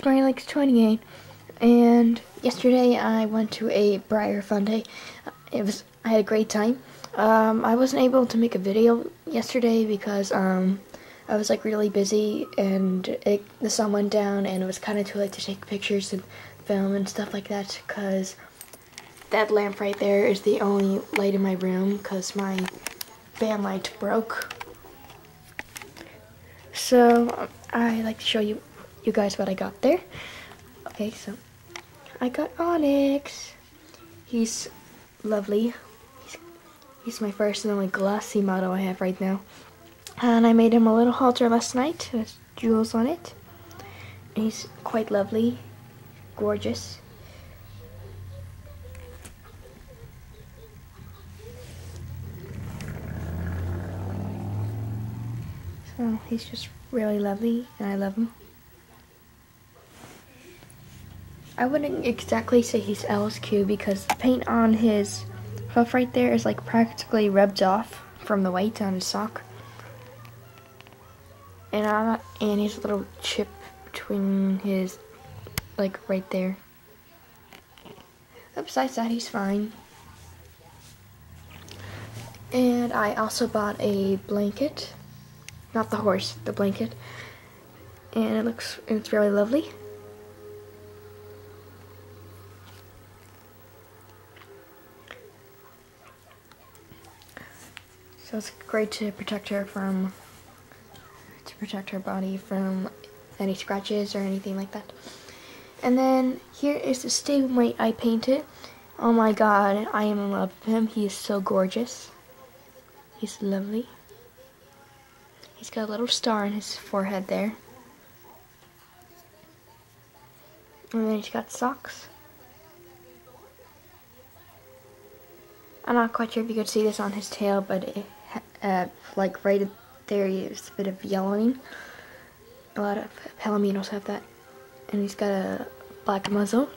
guys, it's Marrylegs28, and yesterday I went to a Breyer Fun Day. It was, I had a great time. Um, I wasn't able to make a video yesterday because, um, I was like really busy and it, the sun went down and it was kind of too late to take pictures and film and stuff like that because that lamp right there is the only light in my room because my fan light broke. So I like to show you you guys what I got there. Okay, so I got Onyx. He's lovely. He's, he's my first and only glossy model I have right now. And I made him a little halter last night with jewels on it. And he's quite lovely, gorgeous. So he's just really lovely and I love him. I wouldn't exactly say he's LSQ because the paint on his hoof right there is like practically rubbed off from the weight on his sock. And I and he's a little chip between his like right there. But besides that he's fine. And I also bought a blanket. Not the horse, the blanket. And it looks it's really lovely. So it's great to protect her from, to protect her body from any scratches or anything like that. And then here is the stablemate I painted. Oh my god, I am in love with him. He is so gorgeous. He's lovely. He's got a little star on his forehead there. And then he's got socks. I'm not quite sure if you could see this on his tail, but it, like right there is a bit of yellowing. A lot of palominos have that. And he's got a black muzzle.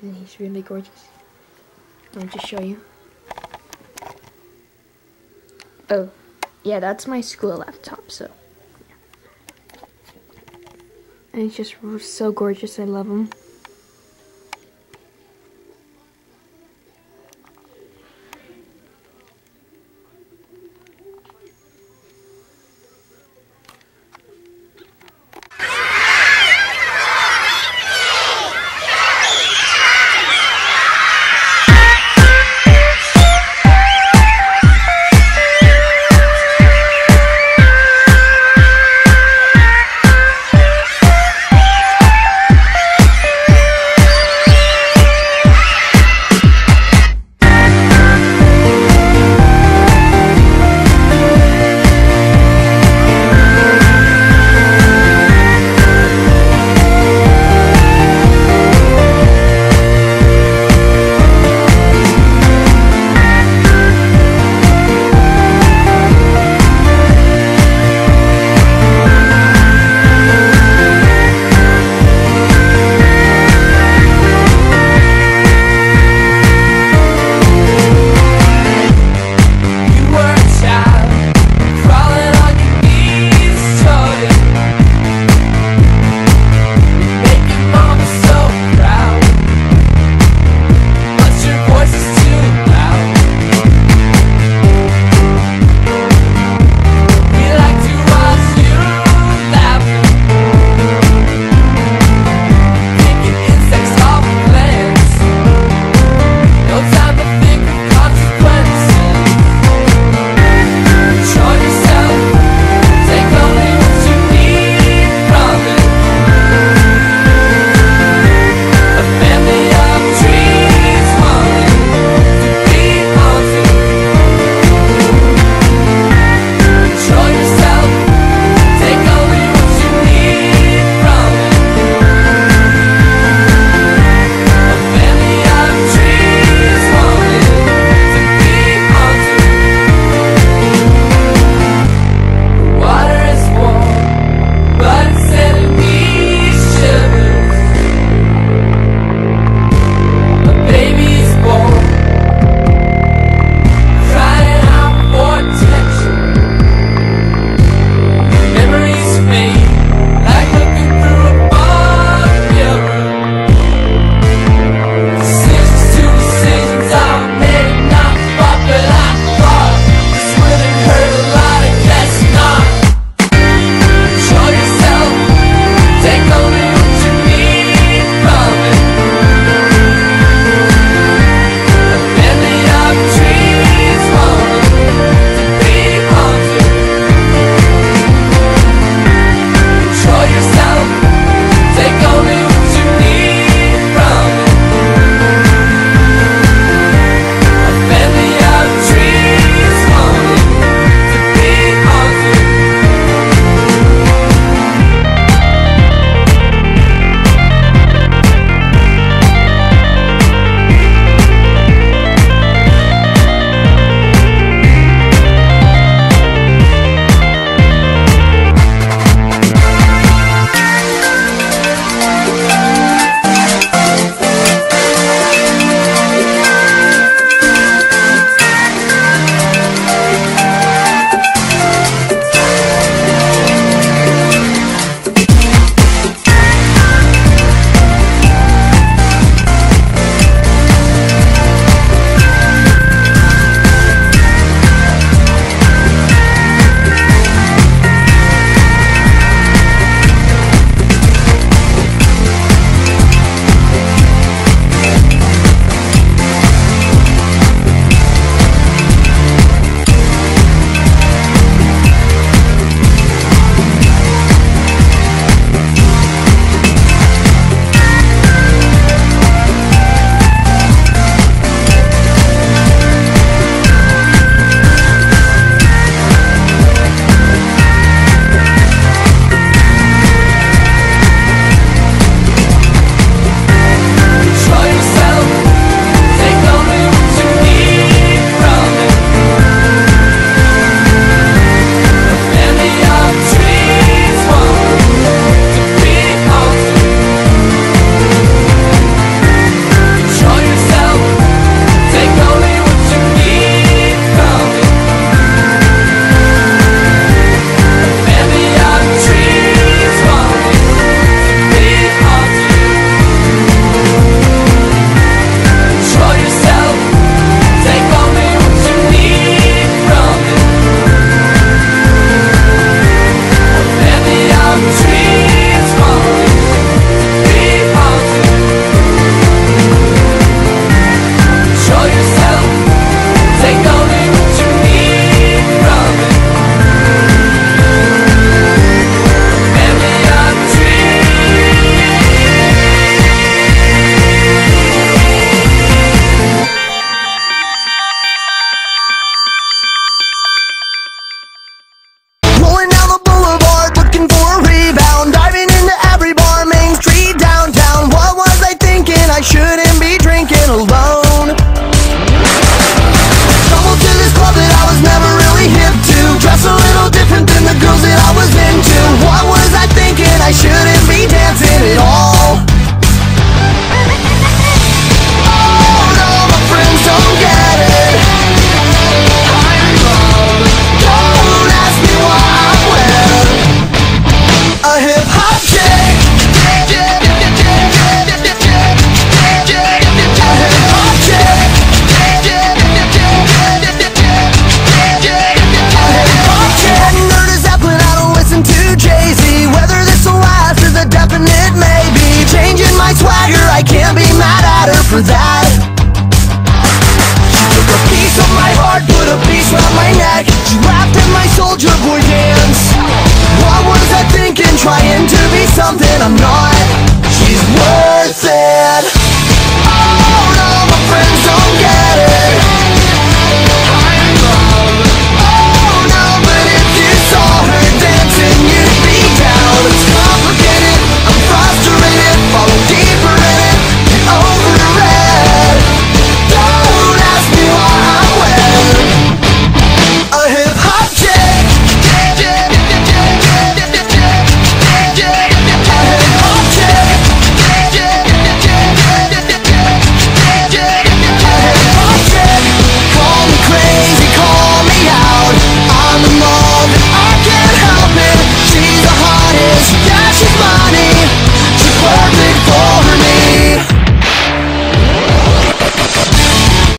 And he's really gorgeous. Me just show you. Oh, yeah, that's my school laptop, so. And he's just so gorgeous, I love him.